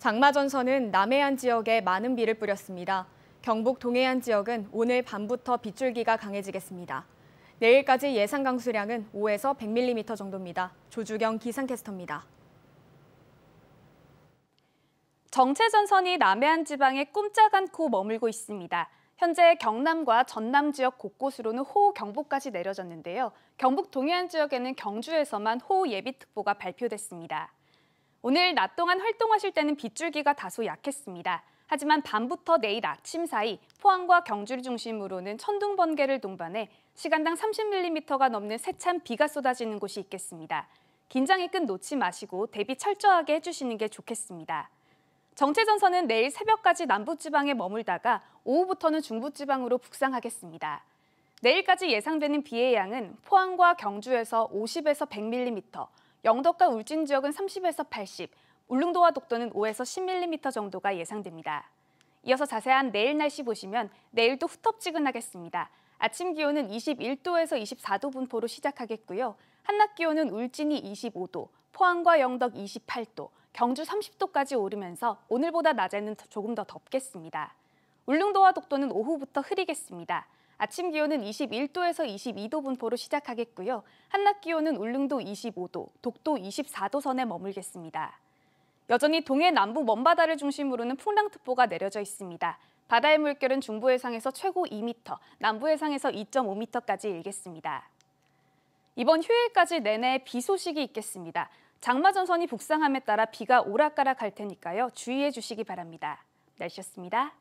장마전선은 남해안 지역에 많은 비를 뿌렸습니다. 경북 동해안 지역은 오늘 밤부터 빗줄기가 강해지겠습니다. 내일까지 예상 강수량은 5에서 100mm 정도입니다. 조주경 기상캐스터입니다. 정체전선이 남해안 지방에 꼼짝 않고 머물고 있습니다. 현재 경남과 전남 지역 곳곳으로는 호우 경보까지 내려졌는데요. 경북 동해안 지역에는 경주에서만 호우 예비특보가 발표됐습니다. 오늘 낮 동안 활동하실 때는 빗줄기가 다소 약했습니다. 하지만 밤부터 내일 아침 사이 포항과 경주를 중심으로는 천둥 번개를 동반해 시간당 30mm가 넘는 세찬 비가 쏟아지는 곳이 있겠습니다. 긴장의 끈 놓지 마시고 대비 철저하게 해주시는 게 좋겠습니다. 정체전선은 내일 새벽까지 남부지방에 머물다가 오후부터는 중부지방으로 북상하겠습니다. 내일까지 예상되는 비의 양은 포항과 경주에서 50에서 100mm, 영덕과 울진 지역은 30에서 80, 울릉도와 독도는 5에서 10mm 정도가 예상됩니다. 이어서 자세한 내일 날씨 보시면 내일도 후텁지근하겠습니다. 아침 기온은 21도에서 24도 분포로 시작하겠고요. 한낮 기온은 울진이 25도, 포항과 영덕 28도, 경주 30도까지 오르면서 오늘보다 낮에는 조금 더 덥겠습니다. 울릉도와 독도는 오후부터 흐리겠습니다. 아침 기온은 21도에서 22도 분포로 시작하겠고요. 한낮 기온은 울릉도 25도, 독도 24도 선에 머물겠습니다. 여전히 동해 남부 먼바다를 중심으로는 풍랑특보가 내려져 있습니다. 바다의 물결은 중부 해상에서 최고 2m, 남부 해상에서 2.5m까지 일겠습니다. 이번 휴일까지 내내 비 소식이 있겠습니다. 장마전선이 북상함에 따라 비가 오락가락 할 테니까요. 주의해 주시기 바랍니다. 날씨였습니다.